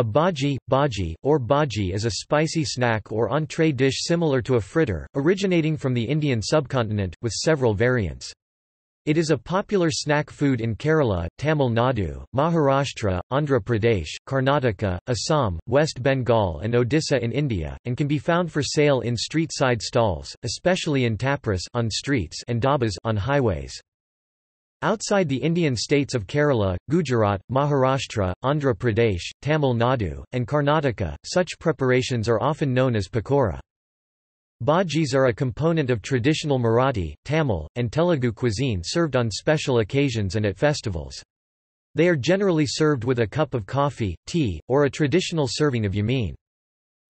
A bhaji, bhajji, or bajji is a spicy snack or entree dish similar to a fritter, originating from the Indian subcontinent, with several variants. It is a popular snack food in Kerala, Tamil Nadu, Maharashtra, Andhra Pradesh, Karnataka, Assam, West Bengal and Odisha in India, and can be found for sale in street-side stalls, especially in tapris on streets and dhabas on highways. Outside the Indian states of Kerala, Gujarat, Maharashtra, Andhra Pradesh, Tamil Nadu, and Karnataka, such preparations are often known as pakora. Bhajis are a component of traditional Marathi, Tamil, and Telugu cuisine served on special occasions and at festivals. They are generally served with a cup of coffee, tea, or a traditional serving of yamin.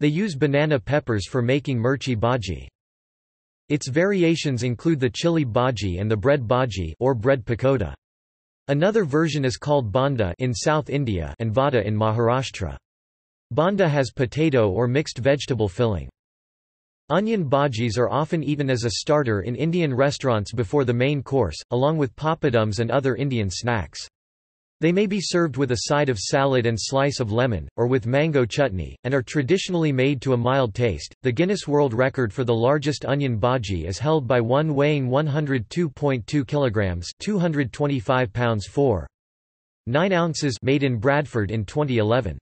They use banana peppers for making mirchi bhaji. Its variations include the chili bhaji and the bread bhaji or bread pakoda. Another version is called bonda in South India and vada in Maharashtra. Bonda has potato or mixed vegetable filling. Onion bhajis are often eaten as a starter in Indian restaurants before the main course, along with papadums and other Indian snacks. They may be served with a side of salad and slice of lemon, or with mango chutney, and are traditionally made to a mild taste. The Guinness World Record for the largest onion bhaji is held by one weighing 102.2 kilograms (225 pounds 4. 9 ounces) made in Bradford in 2011.